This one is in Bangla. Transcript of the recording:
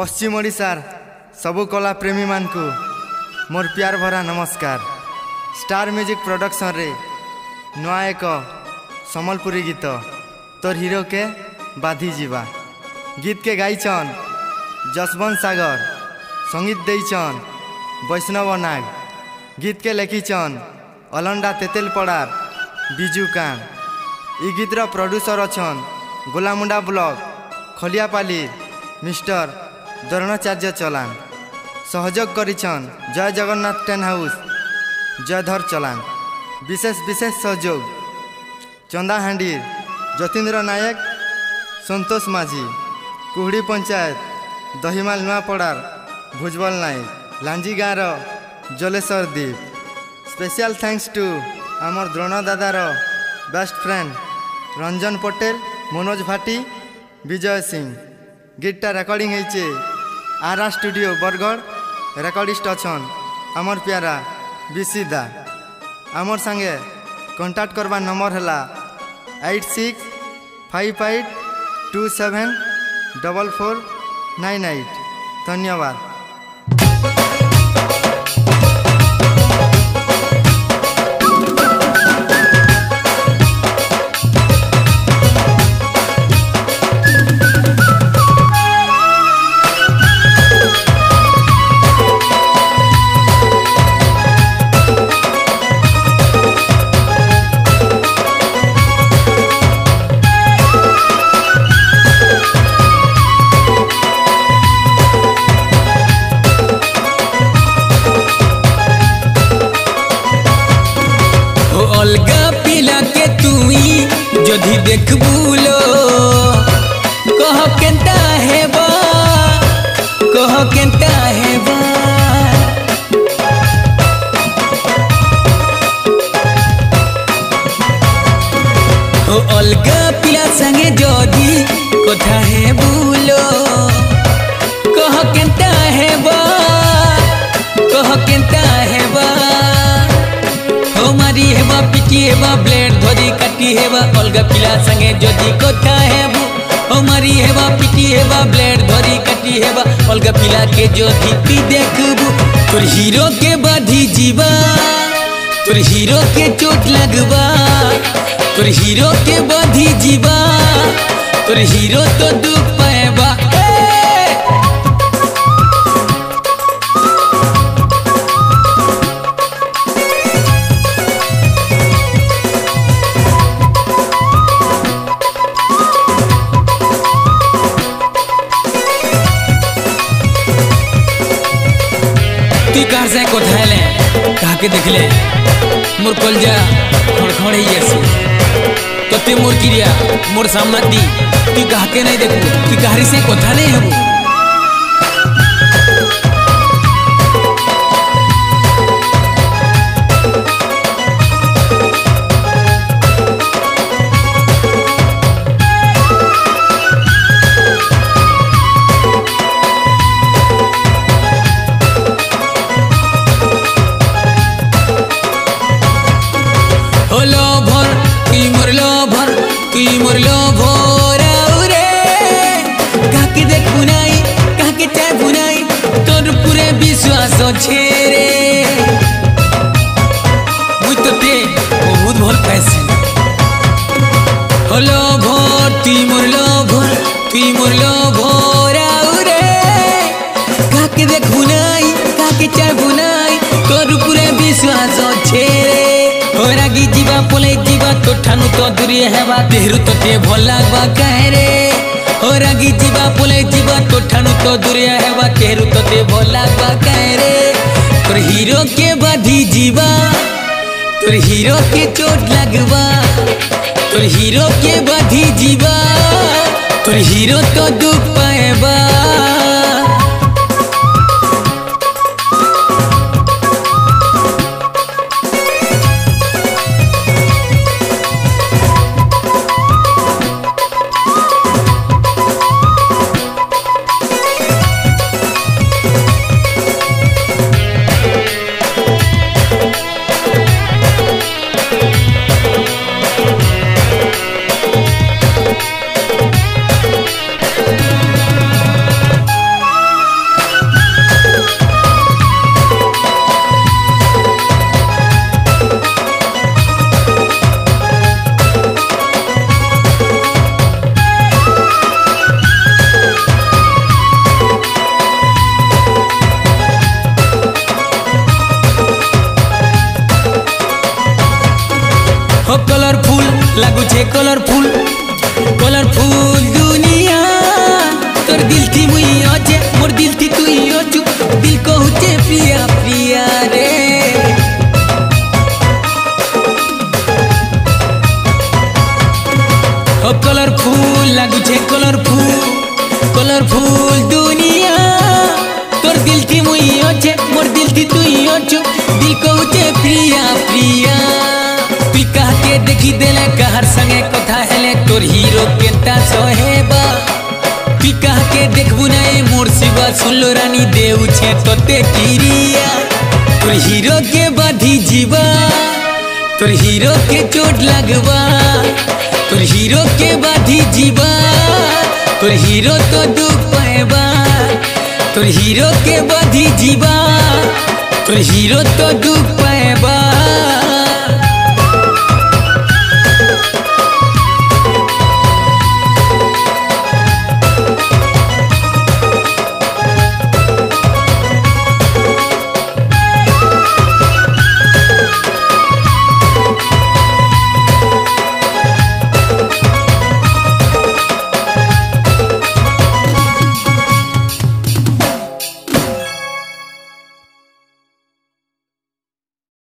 পশ্চিম ওড়িশার সবু কলা প্রেমী মানু মোর পিয়ার ভরা নমস্কার। স্টার ম্যুজিক প্রডকশনরে নয় এক সম্বলপুরী গীত তোর হিরোকে বাঁধি যা গীতকে গাইছন যশবন্ত সাগর সংগীত দিয়েছন বৈষ্ণব নাগ গীতকে লেখিছন অলন্ডা তেতেলপড়ার বিজু কান ই গীতর প্রডুসর অছন গোলামুন্ডা ব্লক খলিয়াপালি মিস্টর দ্রোণাচার্য চলান। সহযোগ করেছেন জয় জগন্নাথ টেন হাউস। জয়ধর চলান। বিশেষ বিশেষ সহযোগ। চন্দা হাঁডির যতীন্দ্র নায়ক, সন্তোষ মাঝি, কুহড়ি পঞ্চায়েত, দহিমাল নূয়াপড়ার, ভুজবল নায়ক, লাঞ্জি গাঁর জলেশ্বর দ্বীপ। স্পেশাল থ্যাঙ্কস টু আমার দ্রোণ দাদার বেস্ট ফ্রেন্ড রঞ্জন পটেল, মনোজ ভাটি, বিজয় সিং। গীতটা রেকর্ডিং হয়েছে আর স্টুডিও, বরগড়। রেকর্ডিস্ট অছন আমার পেয়ারা, বিসি দা। আমার সাঙ্গে কন্টাক্ট করবার নম্বর হল eight six five eight two seven double four nine eight ধন্যবাদ। देख कह केंता है कह अलगा पिला संगे जदी कथा है बुलो कह केंता है কি হেব ব্লেড ধরি কাটি হেব অলগা পিলা সঙ্গে যদি কথা হেব ও মারি হেব পিটি হেব ব্লেড ধরি কাটি হেব অলগা পিলা কে যদি তি দেখব তোর হিরো के বাধি জীবা তোর হিরো के চোট লাগবা তোর হিরো के বাধি জীবা তোর হিরো তো দুঃখ পায়বা तू कहाँ से को धैले के दिखले। मुर कोल्जा खोड़ कलजा ही ऐसे। तो तू मुर किरिया, मुर सामना दी तू कहाँ के नहीं देखू, तू कहाँ से कोथा नहीं हबू মরলো ভর রে কাকে দেখু নাই, কাকে চাইবু নাই, তোর পুরে বিশ্বাস আছে রে। মুই তোতে বহুত ভালো পাইছি। হলো ভর, তুই মরলো ভর, তুই মরলো ভর রে কাকে দেখু নাই, কাকে চাইবু নাই, তোর উপরে বিশ্বাস আছে बैरागी जीवा बोले जीवा तो ठानु तो दूरी हेवा, देहरु तो ते भल लागवा काहे रे? हो रागी जीवा बोले जीवा तो ठानु तो दूरी हेवा तेहरु तो ते भल लागवा काहे रे? तोर हीरो के बाधी जीवा, तोर हीरो के चोट लगवा, तोर हीरो के बाधी जीवा, तोर हीरो तो दुख पाएबा। দুঃখ পাएबा লাগুছে কলারফুল কলারফুল দুনিয়া তোর দিল থি মুই অছে মোর দিল থি তুই অছু দিল কহুছে প্রিয়া প্রিয়া রে ও কলারফুল লাগুছে কলারফুল কলারফুল দুনিয়া তোর দিল থি মুই অছে মোর দিল থি তুই सहेबा। पिका के देखबू ना ए मोर शिवा। सुनलो रानी देउ छे तोते किरिया। तोर हीरो के बाधी जीवा। तोर हीरो के चोट लगवा। तोर हीरो के बाधी जीवा। तोर हीरो तो दुख पाएबा। तोर हीरो के बाधी जीवा। तोर हीरो तो दुख पाएबा।